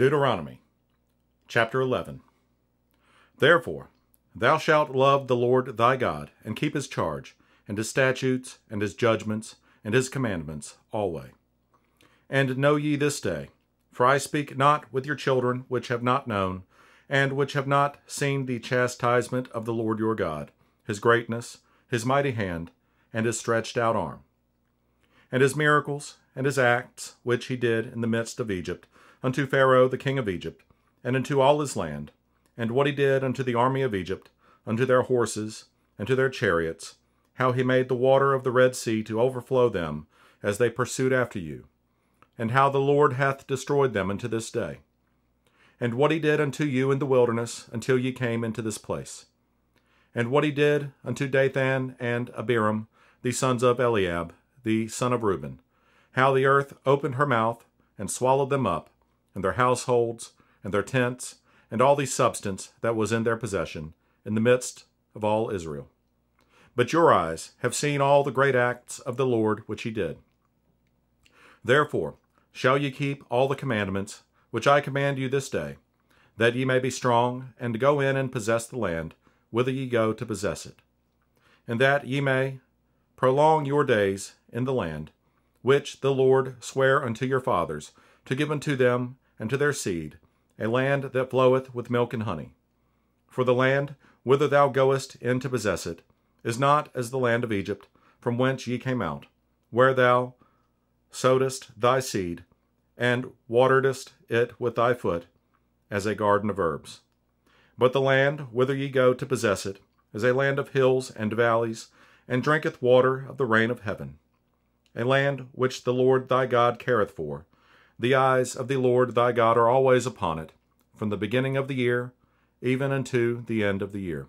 Deuteronomy chapter 11 Therefore, thou shalt love the Lord thy God, and keep his charge, and his statutes, and his judgments, and his commandments alway. And know ye this day, for I speak not with your children which have not known, and which have not seen the chastisement of the Lord your God, his greatness, his mighty hand, and his stretched out arm, and his miracles, and his acts which he did in the midst of Egypt, unto Pharaoh the king of Egypt, and unto all his land, and what he did unto the army of Egypt, unto their horses, and to their chariots, how he made the water of the Red Sea to overflow them, as they pursued after you, and how the Lord hath destroyed them unto this day, and what he did unto you in the wilderness until ye came into this place, and what he did unto Dathan and Abiram, the sons of Eliab, the son of Reuben, how the earth opened her mouth and swallowed them up, and their households, and their tents, and all the substance that was in their possession, in the midst of all Israel. But your eyes have seen all the great acts of the Lord which he did. Therefore shall ye keep all the commandments which I command you this day, that ye may be strong, and go in and possess the land, whither ye go to possess it, and that ye may prolong your days in the land, which the Lord sware unto your fathers, to give unto them and to their seed, a land that floweth with milk and honey. For the land whither thou goest in to possess it is not as the land of Egypt, from whence ye came out, where thou sowedest thy seed, and wateredest it with thy foot, as a garden of herbs. But the land whither ye go to possess it is a land of hills and valleys, and drinketh water of the rain of heaven, a land which the Lord thy God careth for, the eyes of the Lord thy God are always upon it, from the beginning of the year even unto the end of the year.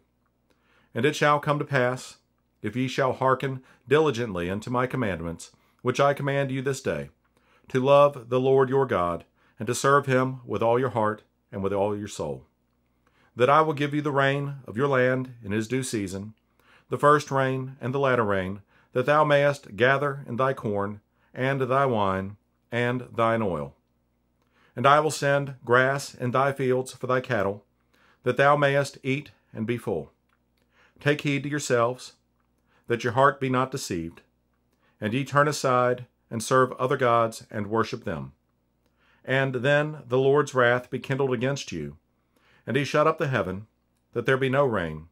And it shall come to pass, if ye shall hearken diligently unto my commandments, which I command you this day, to love the Lord your God, and to serve him with all your heart and with all your soul, that I will give you the rain of your land in his due season, the first rain and the latter rain, that thou mayest gather in thy corn and thy wine, and thine oil. And I will send grass in thy fields for thy cattle, that thou mayest eat and be full. Take heed to yourselves, that your heart be not deceived, and ye turn aside and serve other gods and worship them. And then the Lord's wrath be kindled against you, and he shut up the heaven, that there be no rain,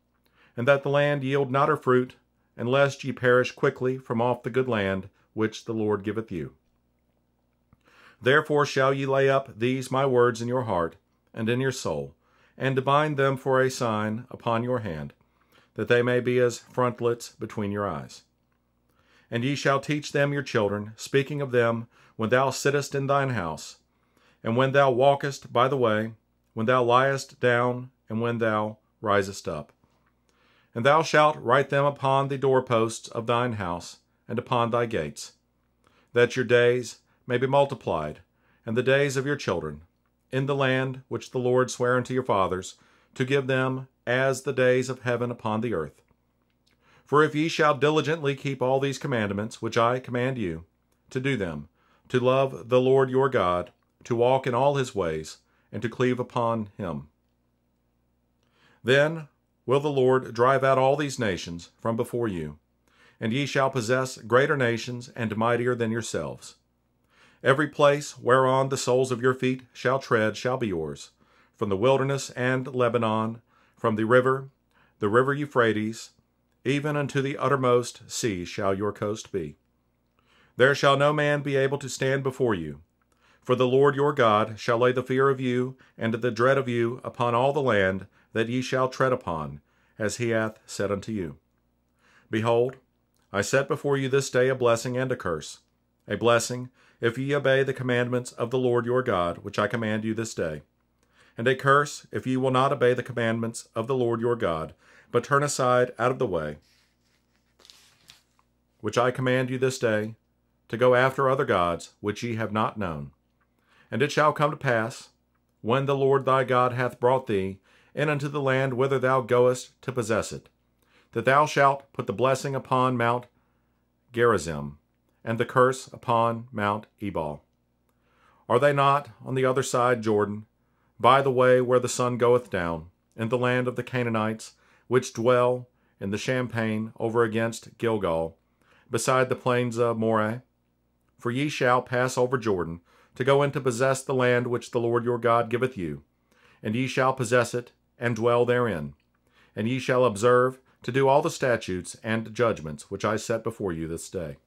and that the land yield not her fruit, and lest ye perish quickly from off the good land which the Lord giveth you. Therefore shall ye lay up these my words in your heart and in your soul, and bind them for a sign upon your hand, that they may be as frontlets between your eyes. And ye shall teach them your children, speaking of them when thou sittest in thine house, and when thou walkest by the way, when thou liest down, and when thou risest up. And thou shalt write them upon the doorposts of thine house, and upon thy gates, that your days may be multiplied, and the days of your children, in the land which the Lord sware unto your fathers, to give them as the days of heaven upon the earth. For if ye shall diligently keep all these commandments which I command you, to do them, to love the Lord your God, to walk in all his ways, and to cleave upon him, then will the Lord drive out all these nations from before you, and ye shall possess greater nations and mightier than yourselves Every place whereon the soles of your feet shall tread shall be yours, from the wilderness and Lebanon, from the river, the river Euphrates, even unto the uttermost sea shall your coast be. There shall no man be able to stand before you. For the Lord your God shall lay the fear of you and the dread of you upon all the land that ye shall tread upon, as he hath said unto you. Behold, I set before you this day a blessing and a curse. A blessing, if ye obey the commandments of the Lord your God, which I command you this day. And a curse, if ye will not obey the commandments of the Lord your God, but turn aside out of the way, which I command you this day, to go after other gods, which ye have not known. And it shall come to pass, when the Lord thy God hath brought thee in unto the land whither thou goest to possess it, that thou shalt put the blessing upon Mount Gerizim, and the curse upon Mount Ebal. Are they not on the other side Jordan, by the way where the sun goeth down, in the land of the Canaanites, which dwell in the champaign over against Gilgal, beside the plains of Moreh? For ye shall pass over Jordan, to go in to possess the land which the Lord your God giveth you, and ye shall possess it, and dwell therein. And ye shall observe to do all the statutes and judgments which I set before you this day.